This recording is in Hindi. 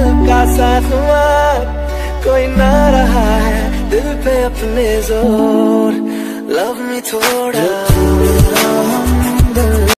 हल्का सा हुआ। कोई ना रहा है दिल पे अपने ज़ोर। लव मी थोड़ा।